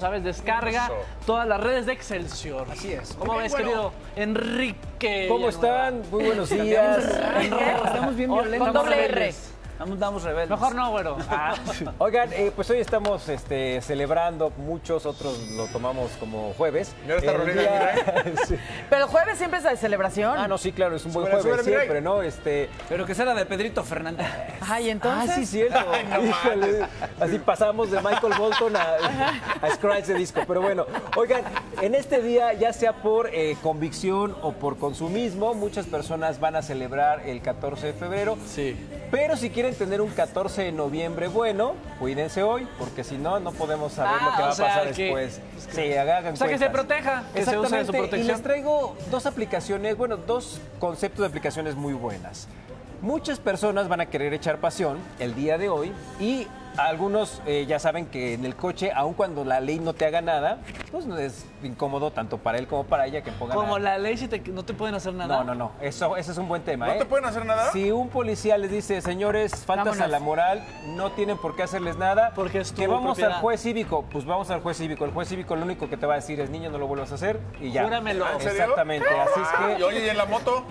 ¿Sabes? Descarga Eso. todas las redes de Excelsior. Así es. ¿Cómo Muy ves, querido Enrique? ¿Cómo Villanueva? están? Muy buenos días. Estamos bien Con violentos. doble R. rebeldes. Estamos, damos rebeldes. Mejor no, güero. Ah, Oigan, eh, pues hoy estamos este, celebrando, muchos otros lo tomamos como jueves. ¿Ya está El reunido día- Sí. Pero jueves siempre es de celebración. Ah, no, sí, claro, es un buen jueves súbele, siempre, ¿no? Este, Pero que será de Pedrito Fernández. Ay, ah, entonces. sí, cierto. Híjole, así pasamos de Michael Bolton a, a Scratch de disco. Pero bueno, oigan, en este día, ya sea por eh, convicción o por consumismo, muchas personas van a celebrar el 14 de febrero. sí. Pero si quieren tener un 14 de noviembre bueno, cuídense hoy, porque si no, no podemos saber Ah, lo que va a pasar que- después. Sí, hagan O sea, que se proteja, que se use de su Exactamente, y les traigo dos aplicaciones, bueno, dos conceptos de aplicaciones muy buenas. Muchas personas van a querer echar pasión el día de hoy y algunos eh, ya saben que en el coche, aun cuando la ley no te haga nada, pues no es incómodo tanto para él como para ella que pongan Como la ley, si te- no te pueden hacer nada. no, no, no. Eso, ese es un buen tema. ¿No ¿eh? te pueden hacer nada? Si un policía les dice, señores, faltas Vámonos. a la moral, no tienen por qué hacerles nada. Porque es tu Que vamos propiedad. al juez cívico. Pues vamos al juez cívico. El juez cívico lo único que te va a decir es, niño, no lo vuelvas a hacer y ya. Júramelo. ¿En serio? Exactamente. Así es Ah, que... y oye, ¿y en la moto?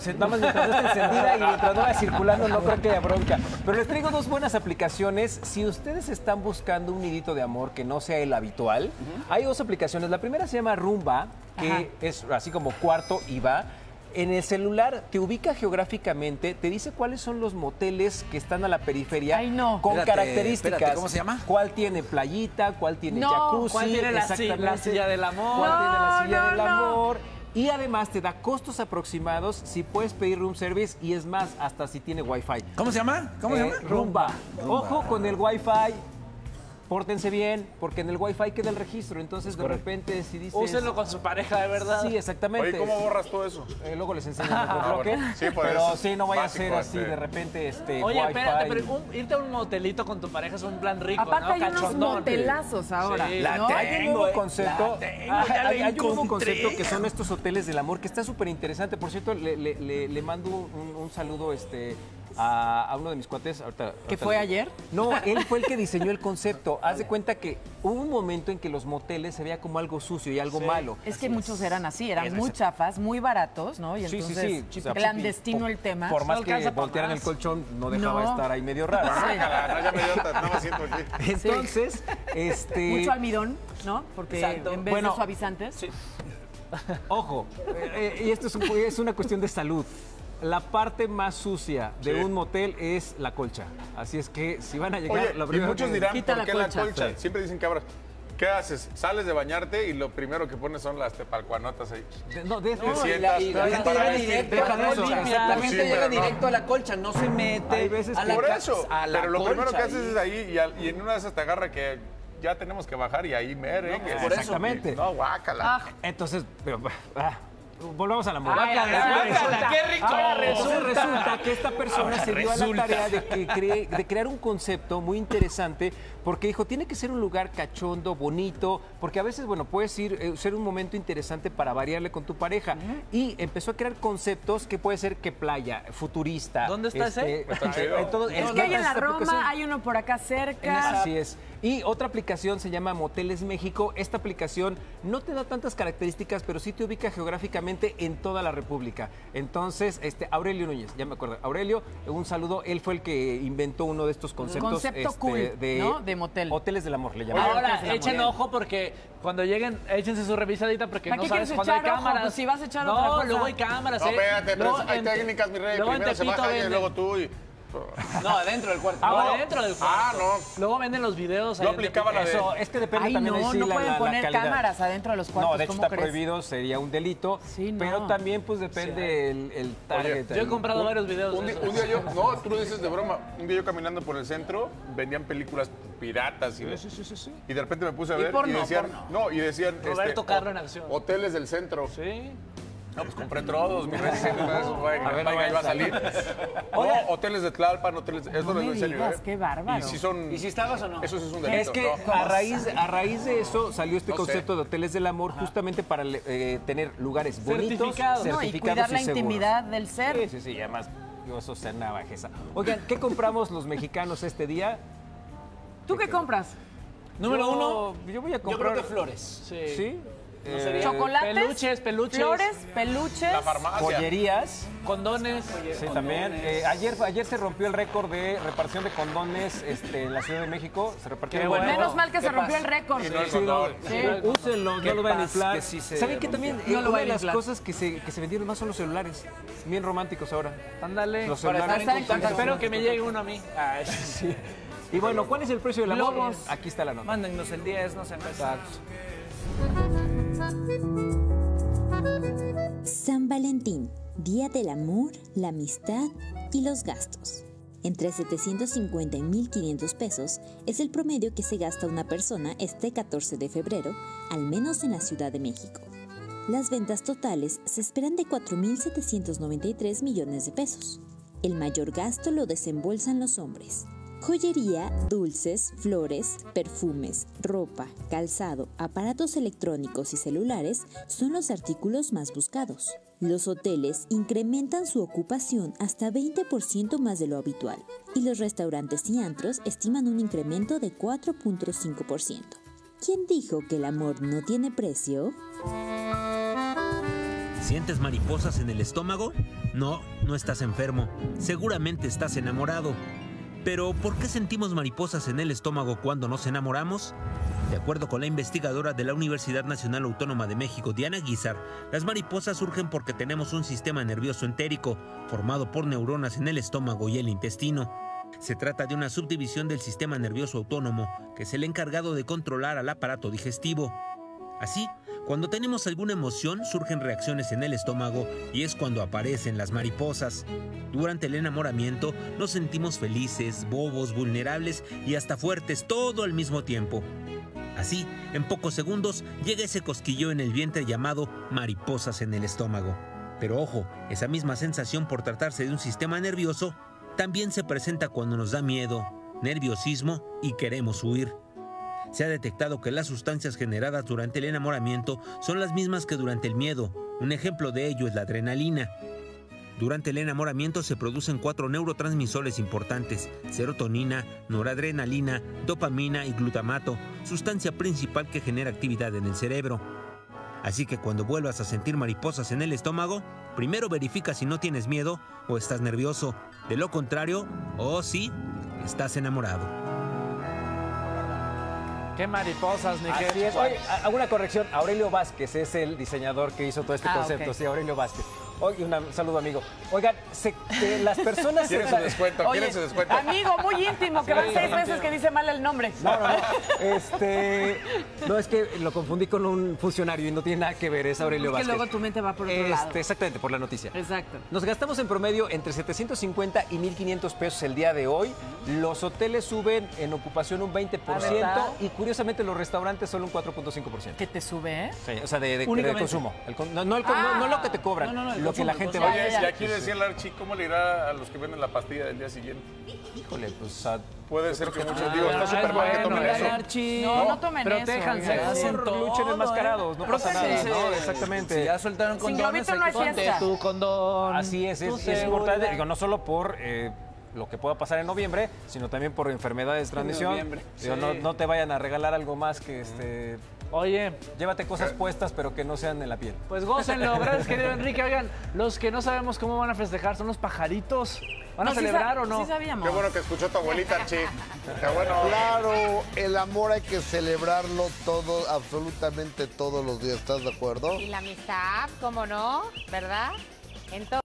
Se- Nada más mientras no esté encendida y mientras no vaya circulando, no creo que haya bronca. Pero les traigo dos buenas aplicaciones. Si ustedes están buscando un nidito de amor que no sea el habitual, hay dos aplicaciones. La primera se llama Rumba, que es así como cuarto y va. En el celular te ubica geográficamente, te dice cuáles son los moteles que están a la periferia Ay, no. con Espérate, características. espérate, ¿cómo se llama? ¿Cuál tiene playita? ¿Cuál tiene No, jacuzzi? ¿cuál tiene la silla del amor? ¿Cuál tiene la silla no, del no. amor? Y además te da costos aproximados si puedes pedir room service y es más, hasta si tiene wifi. ¿Cómo se llama? ¿Cómo se Eh, llama? Rumba. Ojo con el wifi. Pórtense bien, porque en el wifi queda el registro. Entonces, de repente, si dices. Úsenlo con su pareja de verdad. Sí, exactamente. Oye, ¿cómo borras todo eso? Eh, luego les enseño en otro bloque. bueno. Sí, pues, pero sí, no vaya a ser así este. de repente este Oye, wifi. espérate, pero un- irte a un motelito con tu pareja es un plan rico, Aparte ¿no? hay unos Cachondón. motelazos ahora. Sí. La ¿no? tengo. Hay un nuevo eh, concepto. tengo, Ah, hay, hay un nuevo concepto que son estos hoteles del amor, que está súper interesante. Por cierto, le, le- le- le mando un, un saludo este, a, a uno de mis cuates. Ahorita- ¿Que fue ayer? No, él fue el que diseñó el concepto. Haz de cuenta que hubo un momento en que los moteles se veía como algo sucio y algo malo. Es que muchos eran así, eran muy chafas, muy baratos, ¿no? Y Sí, sí, entonces, sí. O sea, clandestino por- el tema. Por más No que voltearan el colchón, no dejaba No. estar ahí medio raro. Entonces, este. Mucho almidón, ¿no? Porque Exacto. en vez Bueno, de suavizantes. Ojo, eh, eh, y esto es, un- es una cuestión de salud. La parte más sucia de Sí. un motel es la colcha. Así es que si van a llegar, Oye, lo y primero muchos que- dirán, Quita ¿por la qué la colcha. colcha? Sí. Siempre dicen cabras. ¿Qué haces? Sales de bañarte y lo primero que pones son las tepalcuanotas ahí. De- no, de- Te no, sientas Y la gente para llega ver si- directo deja la eso, colcha. exactamente. La gente Sí, llega pero no. directo a la colcha, no se mete Hay veces a que- la Por eso. a la Pero lo primero que haces es ahí y, al- y en una de esas te agarra que ya tenemos que bajar y ahí merengue. por eso. Exactamente. No, guácala. Ah, Entonces, pero, ah, volvamos a la moda. Ay, guácala, qué rico. Ahora resulta, resulta que esta persona se dio a la Resulta. tarea de, que cree- de crear un concepto muy interesante porque dijo, tiene que ser un lugar cachondo, bonito, porque a veces, bueno, puedes ir, eh, ser un momento interesante para variarle con tu pareja. Y empezó a crear conceptos que puede ser que playa, futurista. ¿Dónde está ese? En todo- es que hay en la. Roma, hay uno por acá cerca. Así es. Y otra aplicación se llama Moteles México. Esta aplicación no te da tantas características, pero sí te ubica geográficamente en toda la República. Entonces, este Aurelio Núñez, ya me acuerdo. Aurelio, un saludo. Él fue el que inventó uno de estos conceptos. Concepto este, cool, ¿no? De motel. Hoteles del amor, le llamamos. Ahora, echen amor. ojo porque cuando lleguen, échense su revisadita porque ¿Para no sabes cuando hay ojo? cámaras. Pues si vas a echar no, otra cosa. luego hay cámaras. No, ¿eh? espérate, pero Luego hay en- técnicas, mi rey. Primero se baja y luego tú. Y... No, adentro del cuarto. Ah, No, bueno, dentro del cuarto. Ah, no. Luego venden los videos. Yo aplicaba la de... Eso, es que depende Ay, también no, sí no la, pueden la- la poner calidad. cámaras adentro de los cuartos. No, de hecho ¿cómo está crees? prohibido, sería un delito. Sí, no. Pero también, pues depende el, el target. Yo he comprado varios videos. Un de un día yo, no, tú lo dices de broma. Un día yo caminando por el centro, vendían películas piratas y, y de repente me puse a Y ver y, porno, decían, no, y decían, Roberto este, Carlo en acción. hoteles del centro. Sí. No, pues compré todos, mi rey, 60 pesos, güey, A ver, venga, no iba a salir. No, hoteles de Tlalpan, hoteles, esto No lo me digo en serio, digas, ¿eh? qué bárbaro. Y si son, ¿Y si estabas o no? eso sí es un delito, Es que ¿no? a raíz, a raíz de eso salió este No sé. concepto de hoteles del amor justamente para eh, tener lugares bonitos, Certificados. No, y cuidar la seguros. intimidad del ser. Sí, sí, sí, además yo, eso sea una bajeza. Oigan, ¿qué compramos los mexicanos este día? ¿Tú qué compras? Número Yo- uno, Yo voy a yo comprar. creo que flores. Sí. ¿Sí? No Eh, Chocolates. peluches, peluches. Flores, peluches. La farmacia. Joyerías. Condones. Sí, también. Eh, ayer, ayer se rompió el récord de repartición de condones este, en la Ciudad de México. Se repartieron. Bueno. Menos mal que se ¿Qué rompió el récord. No Sí, no. Sí. Úsenlo, no lo vayan a inflar. que sí se ¿Saben qué rompió. también? No Eh, lo una de las cosas que se, que se vendieron más son los celulares. Bien románticos ahora. Ándale. Los celulares. Espero que me llegue uno a mí. Ay, sí. Y bueno, ¿cuál es el precio del amor? Aquí está la nota. Mándennos el 10, no sean pesados. San Valentín, Día del Amor, la Amistad y los Gastos. Entre 750 y 1.500 pesos es el promedio que se gasta una persona este 14 de febrero, al menos en la Ciudad de México. Las ventas totales se esperan de 4.793 millones de pesos. El mayor gasto lo desembolsan los hombres. Joyería, dulces, flores, perfumes, ropa, calzado, aparatos electrónicos y celulares son los artículos más buscados. Los hoteles incrementan su ocupación hasta 20% más de lo habitual y los restaurantes y antros estiman un incremento de 4.5%. ¿Quién dijo que el amor no tiene precio? ¿Sientes mariposas en el estómago? No, no estás enfermo. Seguramente estás enamorado. Pero, ¿por qué sentimos mariposas en el estómago cuando nos enamoramos? De acuerdo con la investigadora de la Universidad Nacional Autónoma de México, Diana Guizar, las mariposas surgen porque tenemos un sistema nervioso entérico, formado por neuronas en el estómago y el intestino. Se trata de una subdivisión del sistema nervioso autónomo, que es el encargado de controlar al aparato digestivo. Así, cuando tenemos alguna emoción surgen reacciones en el estómago y es cuando aparecen las mariposas. Durante el enamoramiento nos sentimos felices, bobos, vulnerables y hasta fuertes todo al mismo tiempo. Así, en pocos segundos llega ese cosquillo en el vientre llamado mariposas en el estómago. Pero ojo, esa misma sensación por tratarse de un sistema nervioso también se presenta cuando nos da miedo, nerviosismo y queremos huir. Se ha detectado que las sustancias generadas durante el enamoramiento son las mismas que durante el miedo. Un ejemplo de ello es la adrenalina. Durante el enamoramiento se producen cuatro neurotransmisores importantes, serotonina, noradrenalina, dopamina y glutamato, sustancia principal que genera actividad en el cerebro. Así que cuando vuelvas a sentir mariposas en el estómago, primero verifica si no tienes miedo o estás nervioso. De lo contrario, o sí, estás enamorado. Qué mariposas, ni qué. Así es. Oye, ha- hago una corrección. Aurelio Vázquez es el diseñador que hizo todo este Ah, concepto. Sí, Aurelio Vázquez. Oye, un saludo, amigo. Oigan, se- que las personas... se Quieren su tra- descuento, Oye, quieren su descuento. amigo muy íntimo, que van seis veces que dice mal el nombre. No, no, no. Este. No, es que lo confundí con un funcionario y no tiene nada que ver, es Aurelio Es que Vázquez. luego tu mente va por otro Este, lado. Exactamente, por la noticia. Exacto. Nos gastamos en promedio entre 750 y 1.500 pesos el día de hoy. Los hoteles suben en ocupación un 20% ¿Ah, y curiosamente los restaurantes solo un 4.5%. Que te sube, ¿eh? Sí, o sea, de, de- consumo. El no, no el con- no- no lo que te cobran, No, no, no, el lo que la gente va ya, y aquí decía el Archie, ¿cómo le irá a los que venden la pastilla del día siguiente? Híjole, pues. Puede ser que muchos, Ah, digo, está es súper mal que bueno, tomen ¿eh? eso. Archie. No, no tomen eso. Protéjanse, hacen luchen ¿eh? enmascarados, no pasa nada. No, exactamente. Si ya soltaron condones, fiesta. Tu condón. Así es, es, importante, digo, no solo por eh, lo que pueda pasar en noviembre, sino también por enfermedades de transmisión. noviembre, Digo, sí. no, no te vayan a regalar algo más que este. Oye, Llévate cosas puestas, pero que no sean en la piel. pues gócenlo. Gracias, querido Enrique. Oigan, los que no sabemos cómo van a festejar son los pajaritos. ¿Van a No, celebrar o no? Sí sabíamos. Qué bueno que escuchó tu abuelita, Archie. Qué bueno. Claro, el amor hay que celebrarlo todo, absolutamente todos los días, ¿estás de acuerdo? Y la amistad, ¿cómo no? ¿Verdad? Entonces...